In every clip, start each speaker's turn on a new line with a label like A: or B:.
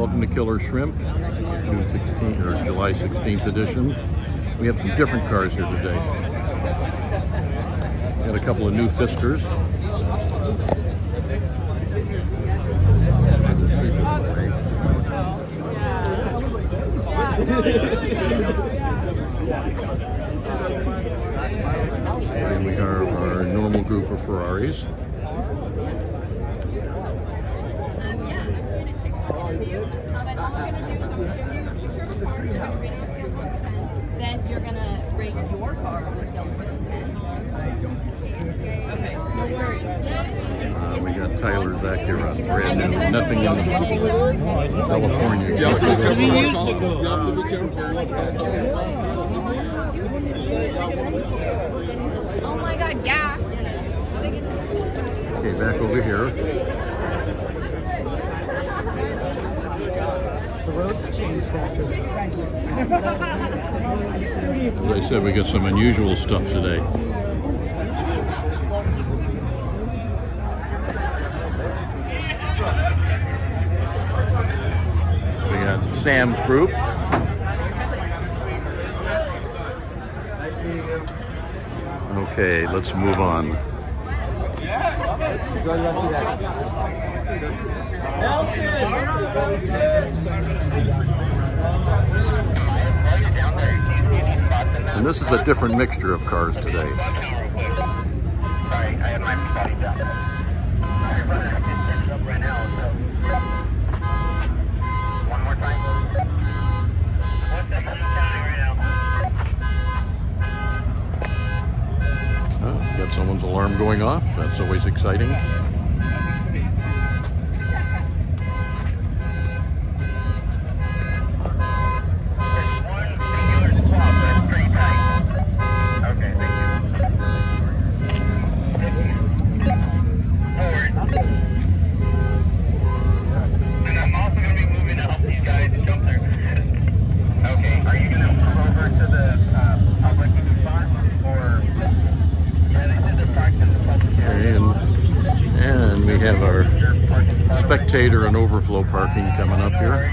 A: Welcome to Killer Shrimp, June 16th or July 16th edition. We have some different cars here today. Got a couple of new Fiskers. And we have our normal group of Ferraris.
B: Then you're gonna rate your car on a scale one to ten. Okay. No worries.
A: Uh, we got Tyler Zach here on brand new, nothing in California.
B: Oh my god, yeah.
A: Okay, back over here.
C: Roads changed after.
A: As I said, we got some unusual stuff today. We got Sam's group. Okay, let's move on. And this is a different mixture of cars today. Oh, got someone's alarm going off. That's always exciting. And, and we have our spectator and overflow parking coming up here.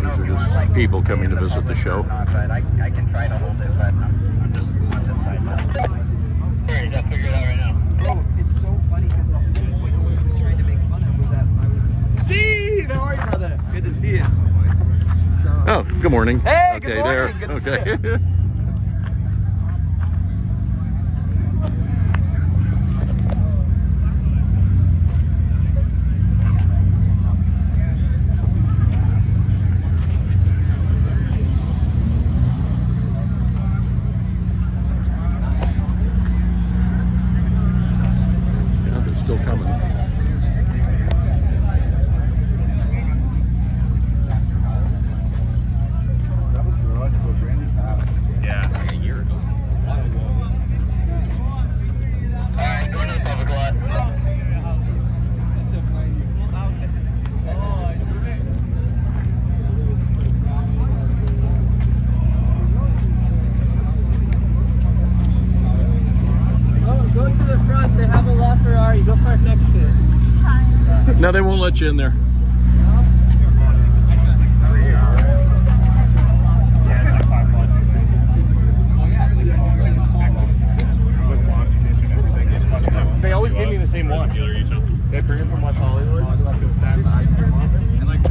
A: These are just people coming to visit the show.
D: But I, I can try to hold it, but I'm just, I'm just tight now. Here, I'll figure it out right now.
C: It's so funny because the whole point I was trying to make fun of was that I was. Steve, how are you, brother? Good to see you.
A: Oh, good morning.
C: Hey, good
A: okay,
C: morning.
A: there.
C: Good
A: okay. yeah, they're still coming.
D: Alright, going to the public lot.
C: oh, go to the front. They have a LaFerrari. Go park next to it.
A: No, they won't let you in there.
E: They always give me the same one. They bring it from West Hollywood. And like,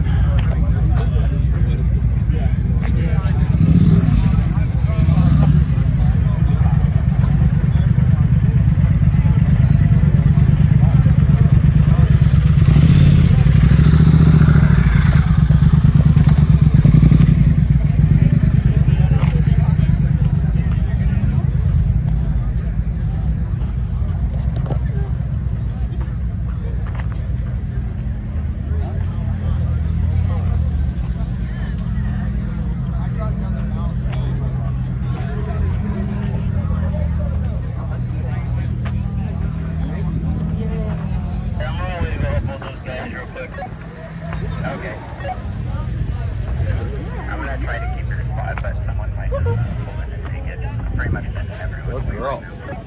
D: Yeah, I'm on my way to go help both those guys real quick. Okay. I'm gonna try to keep your spot, but someone might just pull in and take it. Pretty much everyone. What's the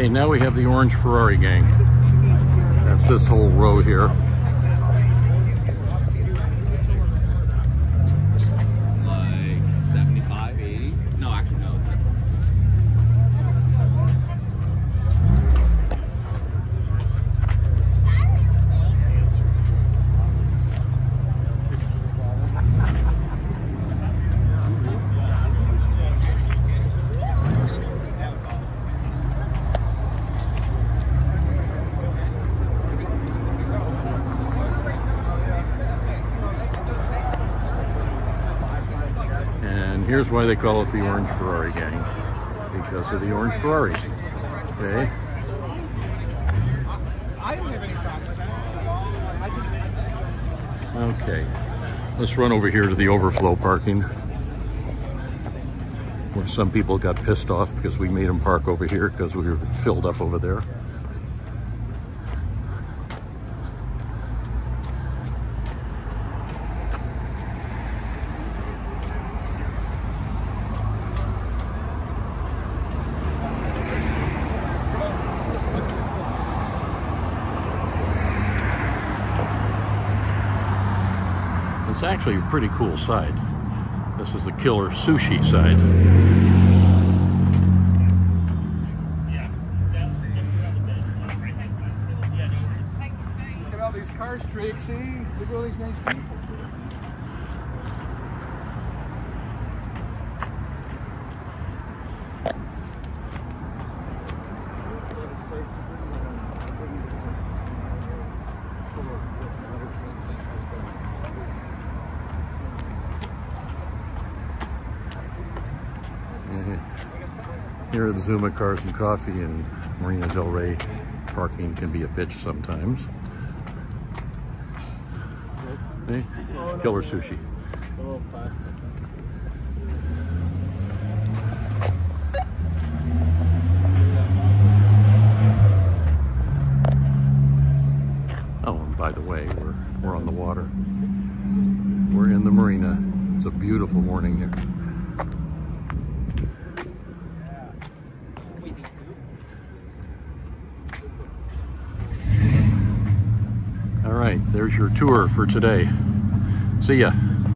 A: Okay, now we have the Orange Ferrari gang. That's this whole row here.
F: like 75, 80. No, actually, no. It's like
A: And here's why they call it the Orange Ferrari gang. Because of the orange Ferraris. Okay? Okay. Let's run over here to the overflow parking. Where some people got pissed off because we made them park over here because we were filled up over there. It's actually a pretty cool side. This is the killer sushi side.
C: Look at all these cars, Trixie. Look at all these nice people.
A: Here at Zuma Cars and Coffee in Marina Del Rey, parking can be a bitch sometimes. Hey, killer sushi. Oh, and by the way, we're, we're on the water. We're in the marina. It's a beautiful morning here. All right, your tour for today. See ya.